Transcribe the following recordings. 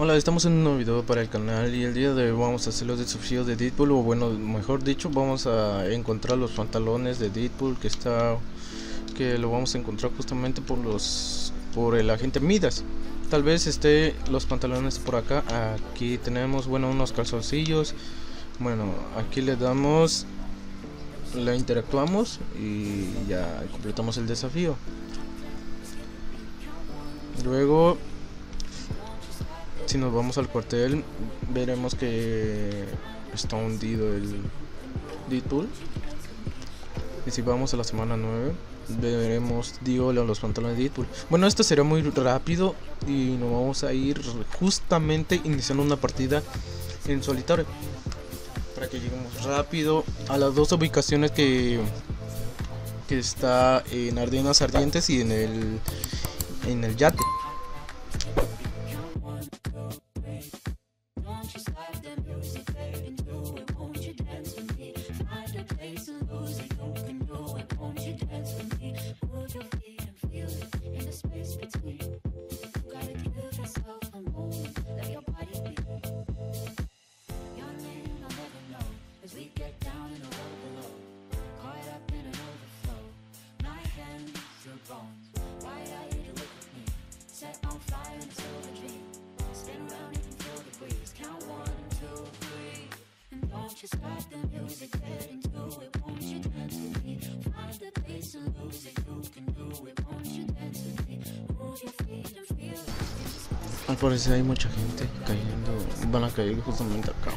Hola, estamos en un nuevo video para el canal y el día de hoy vamos a hacer los desafíos de Deadpool o bueno, mejor dicho, vamos a encontrar los pantalones de Deadpool que está que lo vamos a encontrar justamente por los por el agente Midas. Tal vez esté los pantalones por acá. Aquí tenemos bueno unos calzoncillos. Bueno, aquí le damos la interactuamos y ya completamos el desafío. Luego si nos vamos al cuartel, veremos que está hundido el Deadpool. Y si vamos a la semana 9, veremos Digo los pantalones de Deadpool. Bueno, esto será muy rápido y nos vamos a ir justamente iniciando una partida en solitario. Para que lleguemos rápido a las dos ubicaciones que, que está en Ardenas Ardientes y en el, en el yate. Al parecer hay mucha gente cayendo, van a caer justamente acá.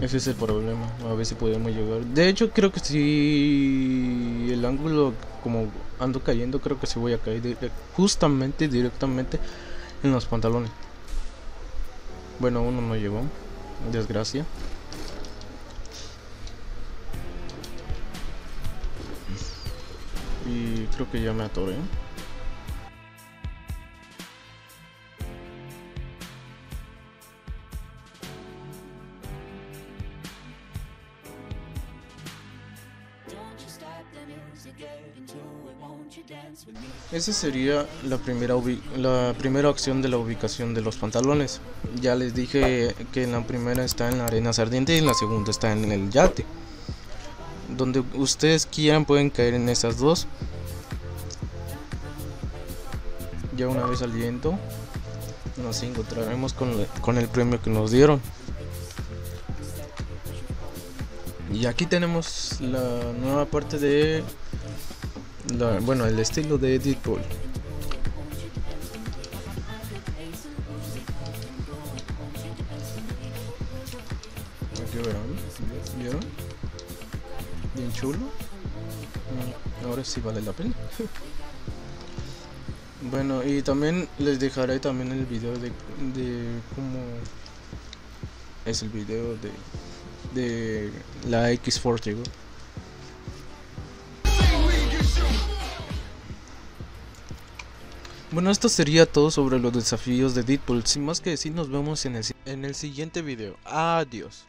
Ese es el problema, a ver si podemos llegar. De hecho, creo que si el ángulo como ando cayendo, creo que si voy a caer justamente directamente en los pantalones. Bueno, uno no llegó, desgracia. Y creo que ya me atoré. Esa sería la primera, la primera opción de la ubicación de los pantalones. Ya les dije que en la primera está en la arena ardiente y en la segunda está en el yate. Donde ustedes quieran pueden caer en esas dos. Ya una vez al nos encontraremos con, con el premio que nos dieron. Y aquí tenemos la nueva parte de bueno, el estilo de Deadpool. Aquí verán, ¿vieron? Bien chulo. Mm, ahora sí vale la pena. bueno, y también les dejaré también el video de, de cómo es el video de, de la X40. Bueno, esto sería todo sobre los desafíos de Deadpool. Sin más que decir, nos vemos en el, en el siguiente video. Adiós.